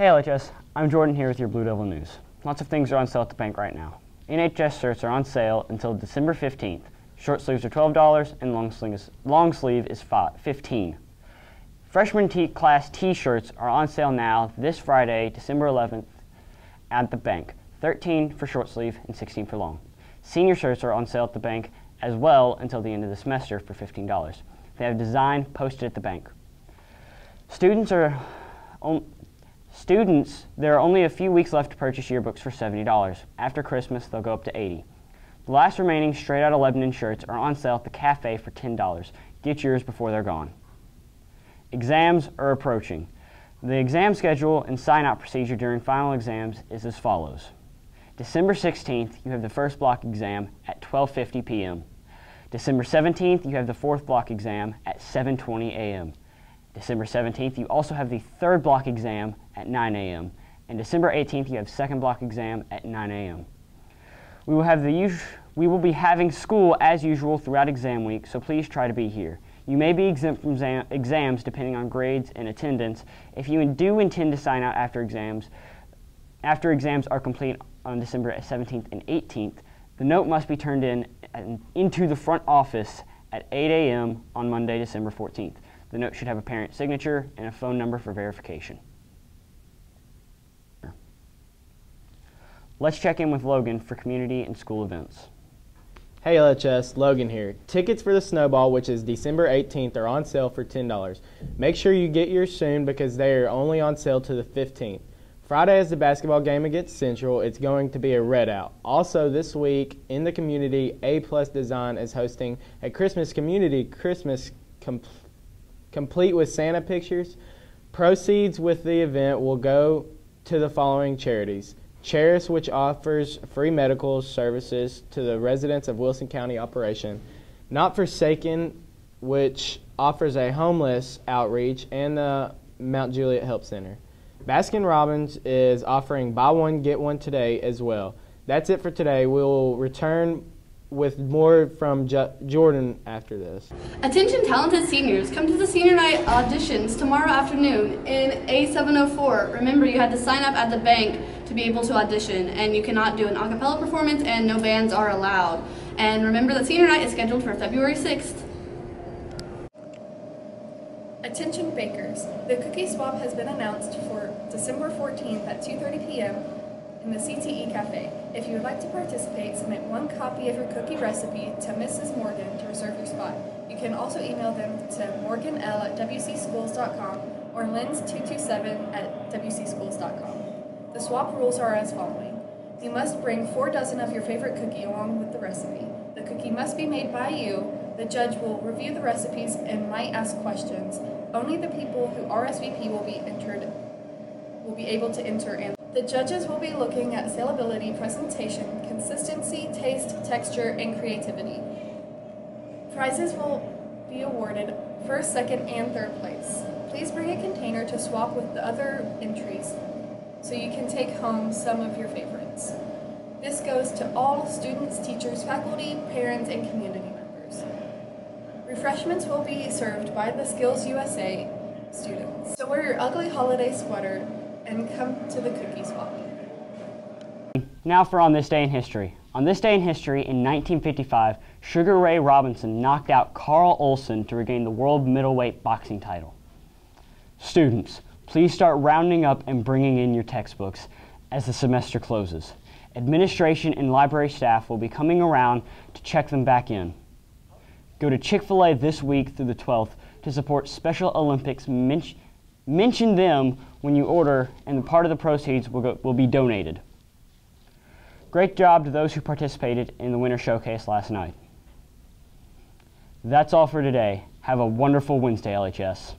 Hey LHS, I'm Jordan here with your Blue Devil News. Lots of things are on sale at the bank right now. NHS shirts are on sale until December 15th. Short sleeves are $12 and long sleeve is, long sleeve is 15 Freshman t class t-shirts are on sale now this Friday, December 11th at the bank. 13 for short sleeve and 16 for long. Senior shirts are on sale at the bank as well until the end of the semester for $15. They have design posted at the bank. Students are students, there are only a few weeks left to purchase yearbooks for $70. After Christmas, they'll go up to 80. The last remaining Straight Outta Lebanon shirts are on sale at the cafe for $10. Get yours before they're gone. Exams are approaching. The exam schedule and sign-out procedure during final exams is as follows. December 16th, you have the first block exam at 12.50 p.m. December 17th, you have the fourth block exam at 7.20 a.m. December 17th, you also have the third block exam at 9 a.m. And December 18th, you have second block exam at 9 a.m. We will have the we will be having school as usual throughout exam week, so please try to be here. You may be exempt from exams depending on grades and attendance. If you do intend to sign out after exams, after exams are complete on December 17th and 18th, the note must be turned in into the front office at 8 a.m. on Monday, December 14th. The note should have a parent signature and a phone number for verification. Let's check in with Logan for community and school events. Hey LHS, Logan here. Tickets for the Snowball, which is December 18th, are on sale for $10. Make sure you get yours soon because they are only on sale to the 15th. Friday is the basketball game against Central. It's going to be a red out. Also, this week in the community, A Plus Design is hosting a Christmas community Christmas com complete with Santa pictures. Proceeds with the event will go to the following charities. Charis, which offers free medical services to the residents of Wilson County operation. Not Forsaken, which offers a homeless outreach, and the Mount Juliet Help Center. Baskin Robbins is offering buy one, get one today as well. That's it for today. We'll return with more from J Jordan after this. Attention talented seniors, come to the senior night auditions tomorrow afternoon in A704. Remember you had to sign up at the bank to be able to audition and you cannot do an a cappella performance and no bands are allowed. And remember that senior night is scheduled for February 6th. Attention bakers, the cookie swap has been announced for December 14th at 2.30 p.m. in the CTE Cafe. If you would like to participate, submit one copy of your cookie recipe to Mrs. Morgan to reserve your spot. You can also email them to morganl at wcschools.com or lens227 at wcschools.com. The swap rules are as following. You must bring four dozen of your favorite cookie along with the recipe. The cookie must be made by you. The judge will review the recipes and might ask questions. Only the people who RSVP will be entered will be able to enter and the judges will be looking at salability, presentation, consistency, taste, texture, and creativity. Prizes will be awarded first, second, and third place. Please bring a container to swap with the other entries so you can take home some of your favorites. This goes to all students, teachers, faculty, parents, and community members. Refreshments will be served by the Skills USA students. So wear your ugly holiday sweater and come to the cookie swap. Now for On This Day in History. On this day in history, in 1955, Sugar Ray Robinson knocked out Carl Olson to regain the world middleweight boxing title. Students, please start rounding up and bringing in your textbooks as the semester closes. Administration and library staff will be coming around to check them back in. Go to Chick-fil-A this week through the 12th to support Special Olympics. Men mention them when you order, and part of the proceeds will, go, will be donated. Great job to those who participated in the Winter Showcase last night. That's all for today. Have a wonderful Wednesday, LHS.